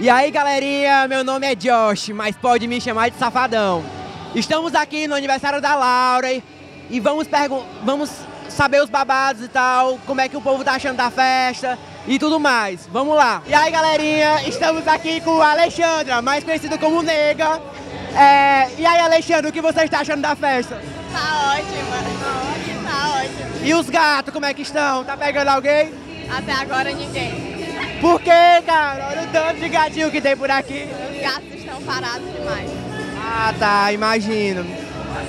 E aí, galerinha, meu nome é Josh, mas pode me chamar de Safadão. Estamos aqui no aniversário da Laura e, e vamos, vamos saber os babados e tal, como é que o povo tá achando da festa e tudo mais. Vamos lá. E aí, galerinha, estamos aqui com a Alexandra, mais conhecida como Nega. É, e aí, Alexandra, o que você está achando da festa? Tá ótima, tá ótimo. E os gatos, como é que estão? Tá pegando alguém? Até agora ninguém. Por que, cara? Olha o tanto de gatinho que tem por aqui. Os gatos estão parados demais. Ah, tá, imagino.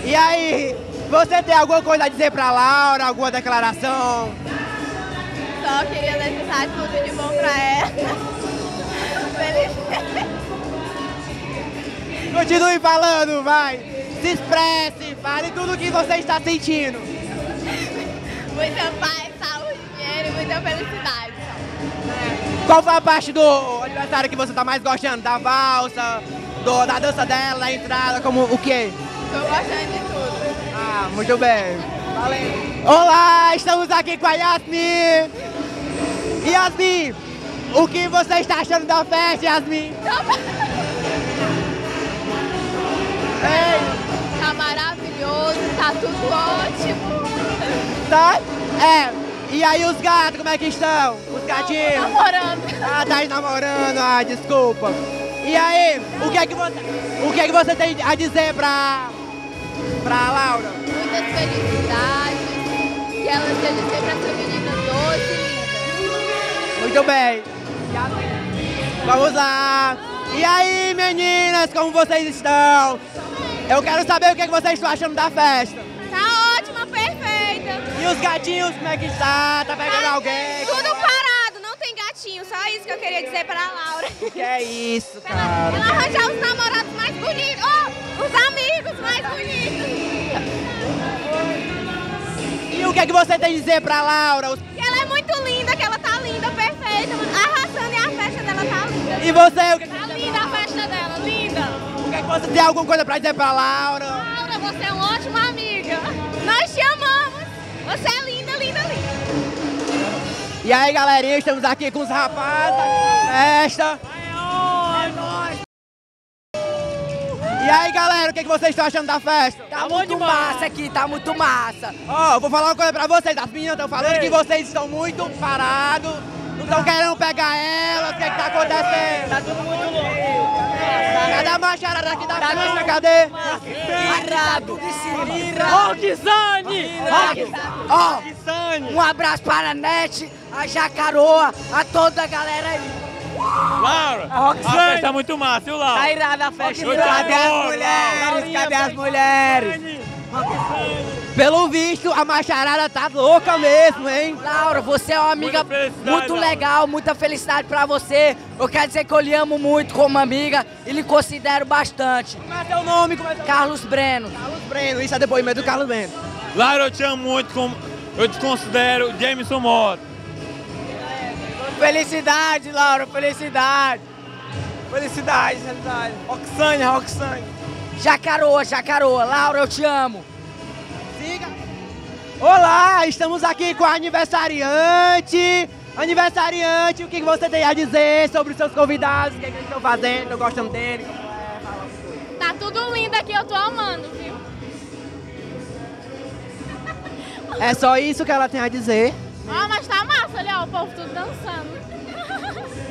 E aí, você tem alguma coisa a dizer pra Laura, alguma declaração? Só queria desejar tudo de bom pra ela. Feliz. Continue falando, vai. Se expresse, fale tudo o que você está sentindo. Muita paz, saúde, dinheiro e muita felicidade. Qual foi a parte do aniversário que você está mais gostando? Da valsa, do, da dança dela, da entrada, como o quê? Tô gostando de tudo. Ah, muito bem. Valeu. Olá, estamos aqui com a Yasmin. Yasmin, o que você está achando da festa, Yasmin? Ei. Tá maravilhoso, tá tudo ótimo. Tá? É. E aí os gatos, como é que estão? Gatinhos? namorando. Ah, tá namorando, ah, desculpa. E aí, o que é que você, o que é que você tem a dizer pra, pra Laura? Muitas felicidades, que ela seja sempre essa menina doce e linda. Muito bem. Vamos lá. E aí, meninas, como vocês estão? Eu quero saber o que, é que vocês estão achando da festa. Tá ótima, perfeita. E os gatinhos, como é que está? Tá pegando alguém? Tudo parado, não tem gatinho. Só isso que eu queria dizer pra Laura. Que é isso, cara? Ela, ela arranjar os namorados mais bonitos. Oh, os amigos mais bonitos. E o que é que você tem a dizer pra Laura? Que ela é muito linda, que ela tá linda, perfeita, arrasando e a festa dela tá linda. E você, o que, é que Tá linda a festa dela, linda. O que é que você tem alguma coisa pra dizer pra Laura? Laura, você é uma ótima amiga. Nós te amamos. Você é. E aí, galerinha, estamos aqui com os rapazes festa. É nóis! E aí, galera, o que, que vocês estão achando da festa? Tá, muito massa aqui, tá muito massa. Ó, oh, vou falar uma coisa pra vocês. As meninas estão falando Ei. que vocês estão muito parados, não estão querendo pegar elas. O que, é que tá acontecendo? Tá tudo muito louco. Cadê a macharada aqui da festa? Cadê? Irado. Roxane! Ó, um abraço para a NET, a Jacaroa, a toda a galera aí. Laura, a, a festa tá muito massa, viu, Laura? Tá irada a festa. Cadê as mulheres? Cadê as mulheres? Pelo visto, a macharada tá louca mesmo, hein? Laura, você é uma amiga muito legal, muita felicidade pra você. Eu quero dizer que eu lhe amo muito como amiga e lhe considero bastante. Como é teu nome? Como é teu Carlos Breno. Carlos Breno, isso é depoimento do Carlos Breno. Laura, eu te amo muito, como eu te considero Jameson Moro. Felicidade, Laura, felicidade. Felicidade, felicidade. Roxane, Roxane. Jacaroa, Jacaroa. Laura, eu te amo. Olá, estamos aqui com a aniversariante. Aniversariante, o que você tem a dizer sobre os seus convidados? O que, é que eles estão fazendo? Estão gostando dele? Tá tudo lindo aqui, eu tô amando, viu? É só isso que ela tem a dizer? Ó, mas tá massa ali, ó, o povo tudo dançando.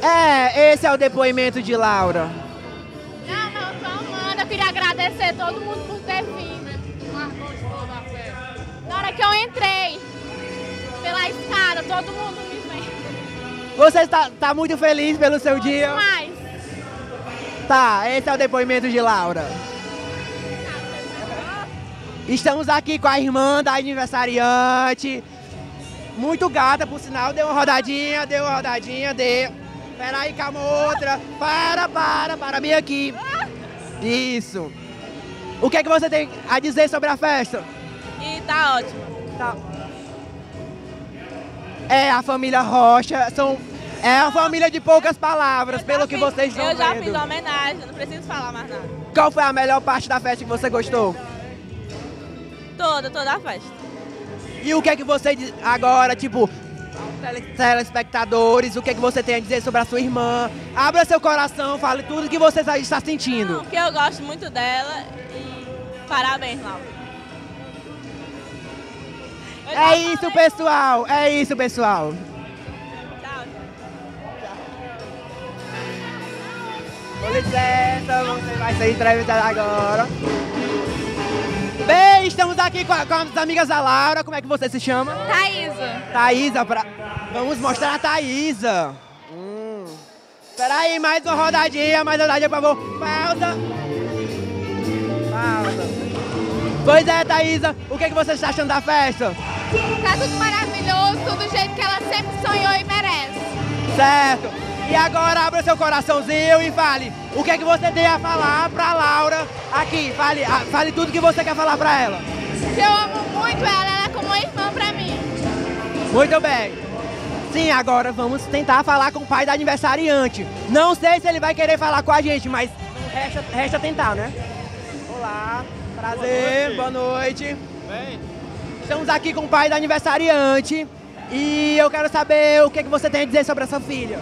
É, esse é o depoimento de Laura. Não, eu tô amando, eu queria agradecer todo mundo por ter vindo. Hora que eu entrei pela escada, todo mundo me vê. Você está tá muito feliz pelo seu dia? Demais. Tá, esse é o depoimento de Laura. Estamos aqui com a irmã da aniversariante. Muito gata, por sinal. Deu uma rodadinha, deu uma rodadinha, deu. Pera aí, calma outra. Para, para, para bem aqui. Isso. O que é que você tem a dizer sobre a festa? E tá ótimo. Tá. É a família Rocha, são é a família de poucas palavras, pelo que vocês estão Eu já vendo. fiz homenagem, não preciso falar mais nada. Qual foi a melhor parte da festa que você gostou? Toda, toda a festa. E o que é que você agora, tipo, telespectadores o que, que você tem a dizer sobre a sua irmã. Abra seu coração, fale tudo que você está sentindo. Não, que eu gosto muito dela e parabéns, Laura. É isso, pessoal. É isso, pessoal. Tchau. Com licença, você vai ser entrevistado agora. Bem, estamos aqui com, a- com as amigas da Laura. Como é que você se chama? Thaísa. Thaísa, pra... vamos mostrar a Thaísa. Hum. Peraí, mais uma rodadinha, mais uma rodadinha, por favor. Pausa. Pois é, Thaísa, o que, que você está achando da festa? Tá tudo maravilhoso, do jeito que ela sempre sonhou e merece. Certo. E agora abra seu coraçãozinho e fale o que, que você tem a falar pra Laura aqui. Fale, ah, fale tudo que você quer falar pra ela. Que eu amo muito ela, ela é como uma irmã pra mim. Muito bem. Sim, agora vamos tentar falar com o pai da aniversariante. Não sei se ele vai querer falar com a gente, mas resta, resta tentar, né? Olá, prazer, boa noite. Estamos aqui com o pai da aniversariante e eu quero saber o que, que você tem a dizer sobre essa filha.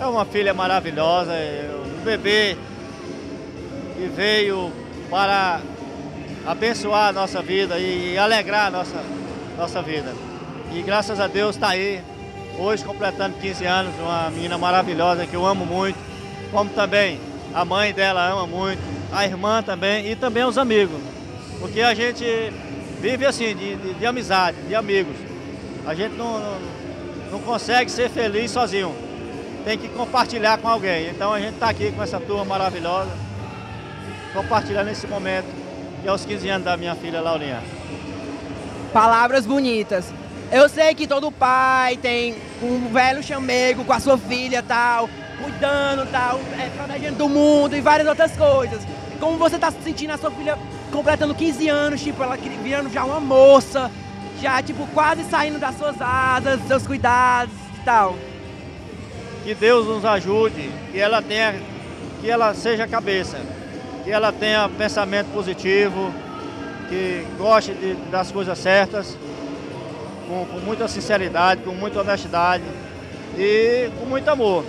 É uma filha maravilhosa, é um bebê que veio para abençoar a nossa vida e alegrar a nossa, nossa vida. E graças a Deus está aí, hoje completando 15 anos, uma menina maravilhosa que eu amo muito, como também a mãe dela ama muito, a irmã também e também os amigos. Porque a gente vive assim, de, de, de amizade, de amigos. A gente não, não, não consegue ser feliz sozinho tem que compartilhar com alguém. Então a gente está aqui com essa turma maravilhosa, compartilhando esse momento, que é os 15 anos da minha filha Laurinha. Palavras bonitas. Eu sei que todo pai tem um velho chamego com a sua filha tal, cuidando tal, é, protegendo do mundo e várias outras coisas. Como você está se sentindo a sua filha completando 15 anos, tipo, ela virando já uma moça, já tipo quase saindo das suas asas, dos seus cuidados e tal. Que Deus nos ajude, que ela tenha, que ela seja cabeça, que ela tenha pensamento positivo, que goste de- das coisas certas, com, com muita sinceridade, com muita honestidade e com muito amor.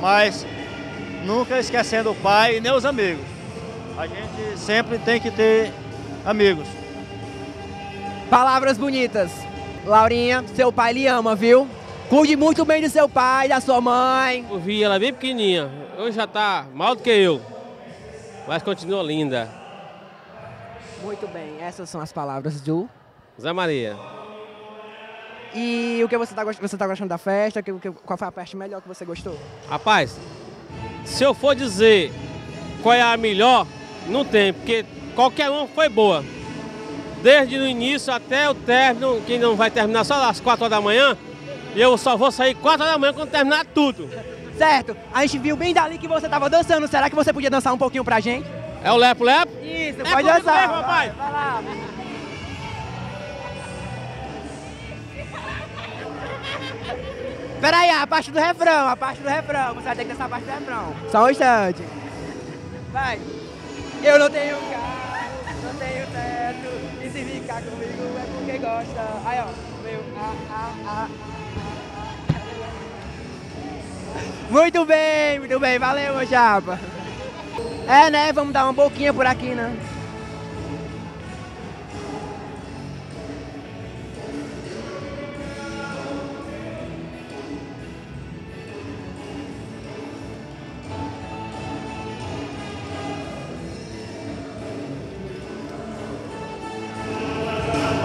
Mas nunca esquecendo o pai e nem os amigos. A gente sempre tem que ter amigos. Palavras bonitas. Laurinha, seu pai lhe ama, viu? Cuide muito bem do seu pai, da sua mãe. Eu vi ela bem pequenininha. Hoje já tá mal do que eu. Mas continua linda. Muito bem, essas são as palavras do Zé Maria. E o que você tá, você tá gostando da festa? Qual foi a parte melhor que você gostou? Rapaz, se eu for dizer qual é a melhor, não tem, porque qualquer uma foi boa. Desde o início até o término, que não vai terminar só às 4 horas da manhã, e eu só vou sair 4 horas da manhã quando terminar tudo. Certo, a gente viu bem dali que você tava dançando. Será que você podia dançar um pouquinho pra gente? É o Lepo Lepo? Isso, É pode dançar. mesmo, rapaz. Vai lá. Peraí, a parte do refrão, a parte do refrão. Você vai ter que dançar a parte do refrão. Só um instante. Vai. Eu não tenho carro, não tenho teto. E se ficar comigo é porque gosta. Aí, ó. Meu. Ah, ah, ah. Muito bem, muito bem. Valeu, meu chapa. É, né? Vamos dar uma boquinha por aqui, né?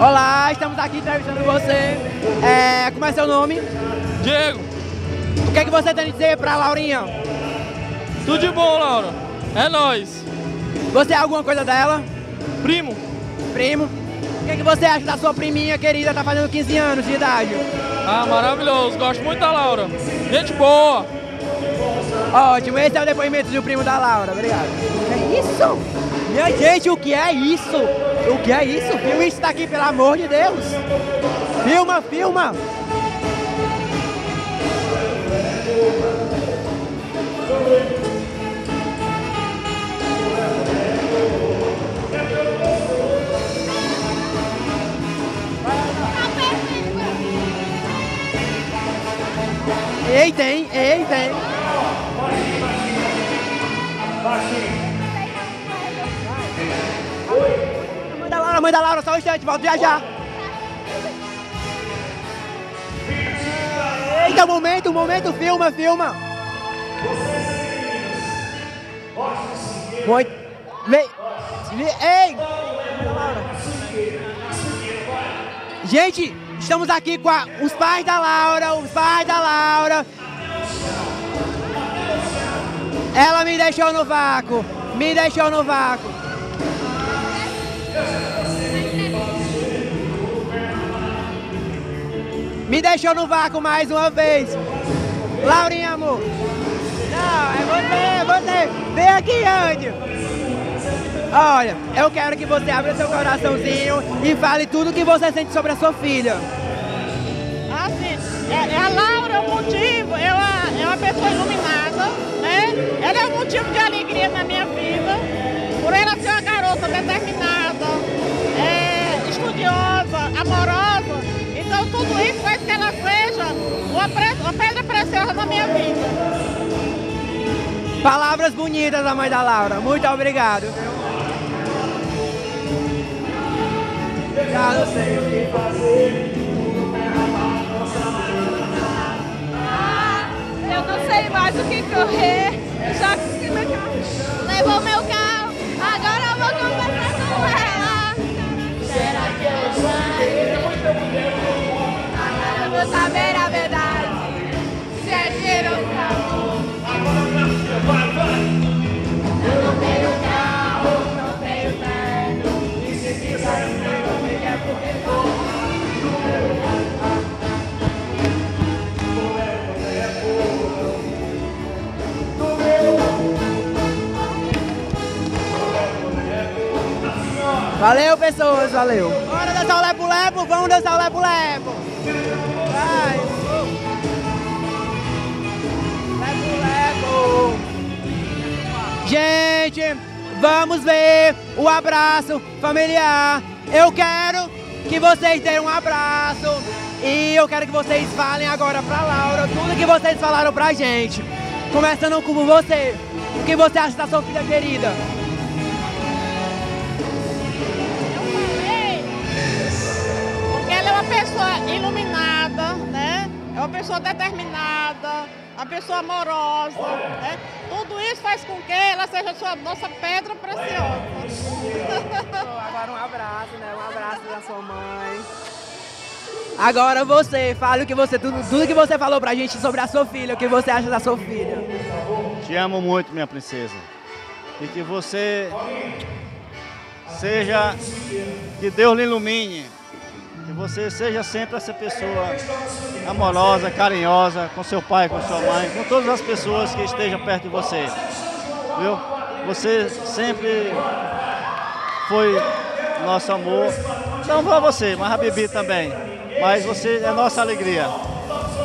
Olá, estamos aqui entrevistando você. É, como é seu nome? Diego, O que, é que você tem a dizer pra Laurinha? tudo de bom, Laura? É nóis. Você é alguma coisa dela? Primo, Primo? O que, é que você acha da sua priminha querida, tá fazendo 15 anos de idade? ah, maravilhoso. Gosto muito da Laura. Gente boa. Ótimo, esse é o depoimento do primo da Laura, obrigado. Isso? Minha gente, o que é isso? O que é isso? Filma isso daqui, pelo amor de Deus! Filma, filma! Eita, hein? Eita, hein? Mãe mãe da Laura, só um instante, volto já já. Eita, momento, momento, filma, filma. Muito. Vem. Ei! Gente, estamos aqui com a, os pais da Laura, os pais da Laura. Ela me deixou no vácuo, me deixou no vácuo. Me deixou no vácuo mais uma vez. Laurinha, amor. Não, é você, é você. Vem aqui, Andy. Olha, eu quero que você abra seu coraçãozinho e fale tudo o que você sente sobre a sua filha. Assim, é, é a Laura é o motivo, é uma, é uma pessoa iluminada, né? Ela é um motivo de alegria na minha vida, por ela ser uma garota determinada, é, estudiosa, amorosa. Uma, pre, uma pedra preciosa na minha vida. Palavras bonitas da mãe da Laura. Muito obrigado. Já não sei o que fazer. Ah, eu não sei mais o que correr. Já que meu carro levou meu Valeu, pessoas, valeu. Bora dançar o lepo-lepo, vamos dançar o lepo-lepo. Vai. Lepo-lepo. Gente, vamos ver o abraço familiar. Eu quero que vocês deem um abraço. E eu quero que vocês falem agora pra Laura tudo que vocês falaram pra gente. Começando com você. O que você acha da sua filha querida? Uma pessoa iluminada, né? É uma pessoa determinada, uma pessoa amorosa, né? Tudo isso faz com que ela seja sua nossa pedra preciosa. Agora um abraço, né? Um abraço da sua mãe. Agora você, fale o que você, tudo, tudo que você falou pra gente sobre a sua filha, o que você acha da sua filha. Te amo muito, minha princesa. E que você seja, que Deus lhe ilumine. Que você seja sempre essa pessoa amorosa, carinhosa com seu pai, com sua mãe, com todas as pessoas que estejam perto de você. Viu? Você sempre foi nosso amor. Não para você, mas a Bibi também. Mas você é nossa alegria.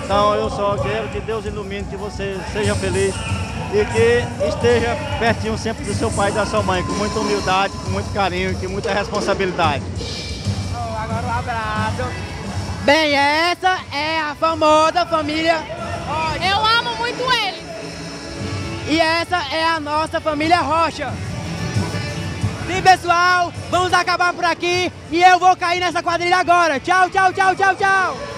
Então eu só quero que Deus ilumine, que você seja feliz e que esteja pertinho sempre do seu pai e da sua mãe, com muita humildade, com muito carinho e com muita responsabilidade. Bem, essa é a famosa família. Eu amo muito ele. E essa é a nossa família Rocha. Sim, pessoal, vamos acabar por aqui e eu vou cair nessa quadrilha agora. Tchau, tchau, tchau, tchau, tchau.